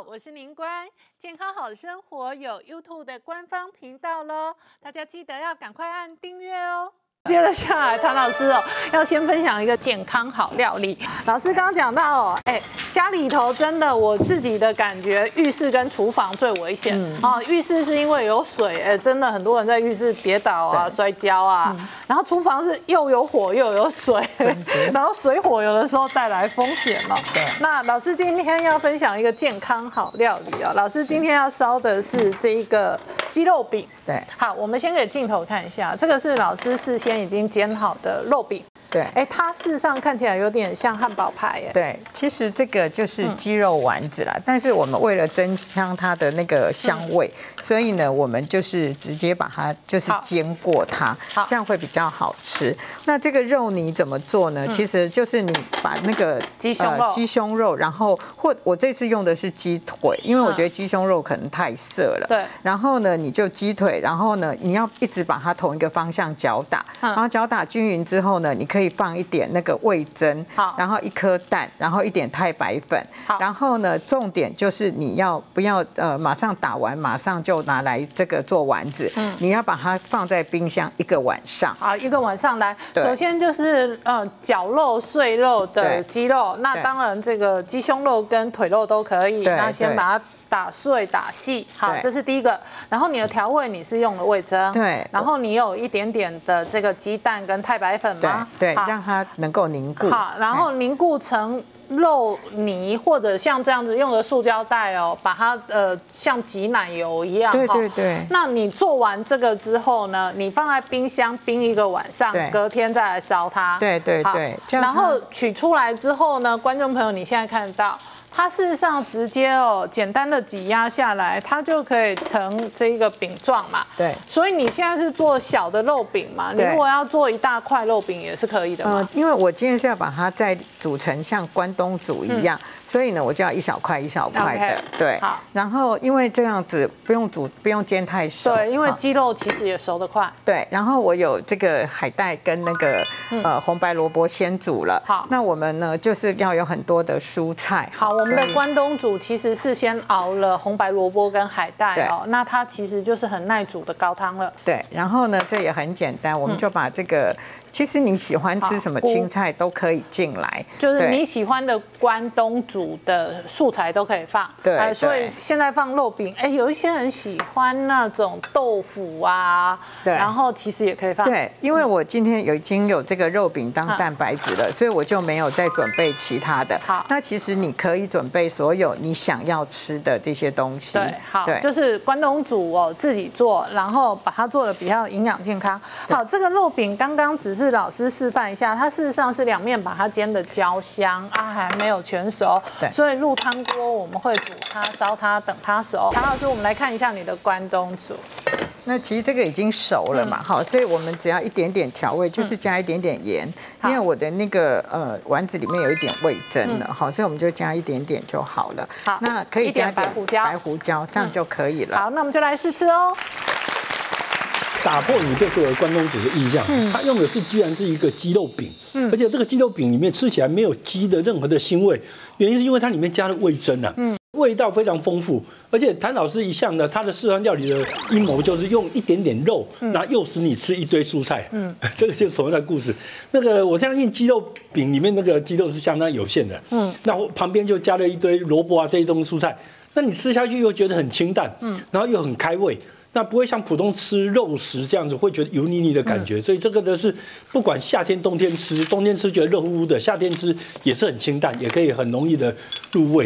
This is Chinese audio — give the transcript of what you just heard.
我是宁官，健康好生活有 YouTube 的官方频道喽，大家记得要赶快按订阅哦。接着下来，谭老师哦，要先分享一个健康好料理。老师刚刚讲到哦，哎，家里头真的我自己的感觉，浴室跟厨房最危险哦。浴室是因为有水，哎，真的很多人在浴室跌倒啊、摔跤啊。然后厨房是又有火又有水，然后水火有的时候带来风险哦。对。那老师今天要分享一个健康好料理哦。老师今天要烧的是这一个鸡肉饼。对。好，我们先给镜头看一下，这个是老师事先。已经煎好的肉饼，对，哎，它事实上看起来有点像汉堡排，耶。对，其实这个就是鸡肉丸子啦，但是我们为了增香它的那个香味，所以呢，我们就是直接把它就是煎过它，这样会比较好吃。那这个肉泥怎么做呢？其实就是你把那个鸡胸肉，鸡胸肉，然后或我这次用的是鸡腿，因为我觉得鸡胸肉可能太涩了，对。然后呢，你就鸡腿，然后呢，你要一直把它同一个方向搅打。然后搅打均匀之后呢，你可以放一点那个味增，好，然后一颗蛋，然后一点太白粉，好，然后呢，重点就是你要不要呃马上打完，马上就拿来这个做丸子，嗯，你要把它放在冰箱一个晚上，好，一个晚上来，首先就是呃绞肉碎肉的鸡肉，那当然这个鸡胸肉跟腿肉都可以，那先把它。打碎打细，好，这是第一个。然后你的调味你是用了味增，对。然后你有一点点的这个鸡蛋跟太白粉吗？对，让它能够凝固。好，然后凝固成肉泥，或者像这样子用个塑胶袋哦，把它呃像挤奶油一样。对对对。那你做完这个之后呢，你放在冰箱冰一个晚上，隔天再来烧它。对对对。然后取出来之后呢，观众朋友你现在看得到。它事实上直接哦，简单的挤压下来，它就可以成这一个饼状嘛。对。所以你现在是做小的肉饼嘛？你如果要做一大块肉饼也是可以的嘛。因为我今天是要把它再煮成像关东煮一样，所以呢，我就要一小块一小块的。对。好。然后因为这样子不用煮，不用煎太熟。对，因为鸡肉其实也熟得快。对。然后我有这个海带跟那个呃红白萝卜先煮了。好。那我们呢就是要有很多的蔬菜。好。我们的关东煮其实是先熬了红白萝卜跟海带哦，那它其实就是很耐煮的高汤了。对，然后呢，这也很简单，我们就把这个。其实你喜欢吃什么青菜都可以进来，就是你喜欢的关东煮的素材都可以放。对，所以现在放肉饼，哎，有一些人喜欢那种豆腐啊，对，然后其实也可以放。对，因为我今天有已经有这个肉饼当蛋白质了，所以我就没有再准备其他的。好，那其实你可以准备所有你想要吃的这些东西。对，好，就是关东煮哦，自己做，然后把它做的比较营养健康。好，这个肉饼刚刚只是。是老师示范一下，它事实上是两面把它煎的焦香啊，还没有全熟，所以入汤锅我们会煮它、烧它，等它熟。唐老师，我们来看一下你的关东煮。那其实这个已经熟了嘛，好，所以我们只要一点点调味，就是加一点点盐，因为我的那个呃丸子里面有一点味增了，好，所以我们就加一点点就好了。好，那可以加点白胡椒，白胡椒这样就可以了。好，那我们就来试吃哦。打破你对这个关东煮的印象，它用的是居然是一个鸡肉饼，而且这个鸡肉饼里面吃起来没有鸡的任何的腥味，原因是因为它里面加了味增啊，味道非常丰富。而且谭老师一向呢，他的四川料理的阴谋就是用一点点肉，那诱使你吃一堆蔬菜，嗯，这个就是什么的故事。那个我相信鸡肉饼里面那个鸡肉是相当有限的，嗯，那旁边就加了一堆萝卜啊这些东西蔬菜，那你吃下去又觉得很清淡，嗯，然后又很开胃。那不会像普通吃肉食这样子，会觉得油腻腻的感觉，所以这个呢是不管夏天冬天吃，冬天吃觉得热乎乎的，夏天吃也是很清淡，也可以很容易的入味。